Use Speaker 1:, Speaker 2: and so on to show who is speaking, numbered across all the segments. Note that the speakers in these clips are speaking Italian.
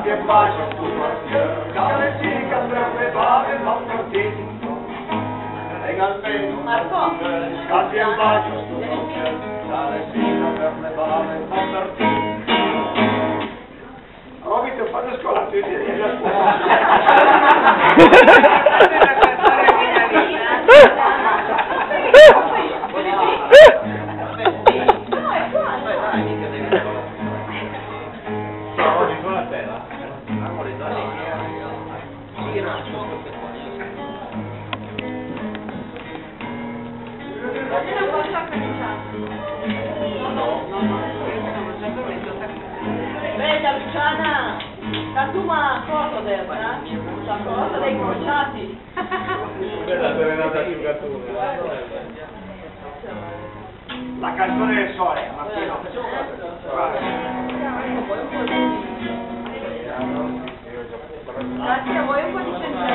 Speaker 1: Scatti e bacio tu Cale cica tra le bave non partiti E galpeno
Speaker 2: Marco.
Speaker 1: Scatti e bacio tu Cale cica per le bave non partiti Ho visto fare scuola tu ieri la
Speaker 2: No, Vedi Luciana, Cantuma cosa destra? La cosa dei crociati.
Speaker 1: Quella serenata asciugatura La canzone del sole ma qui no
Speaker 2: Grazie a voi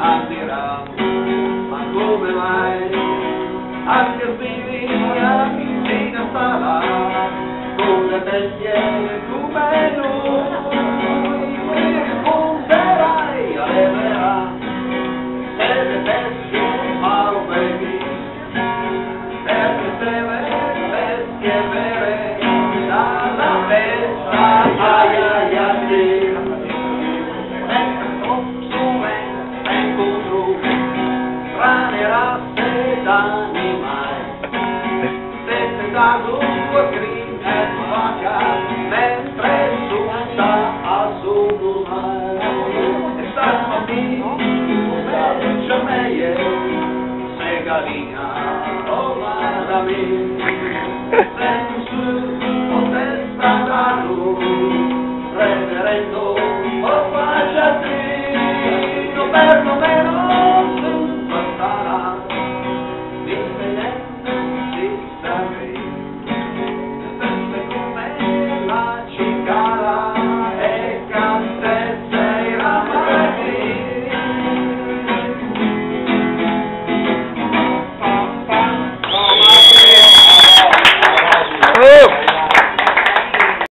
Speaker 1: I'll be around. Oh, my home I, I can be mentre sta a solo e stanno lì come giameie se galina o madami sento su o testa da lui reverendo o facciatino perlomeno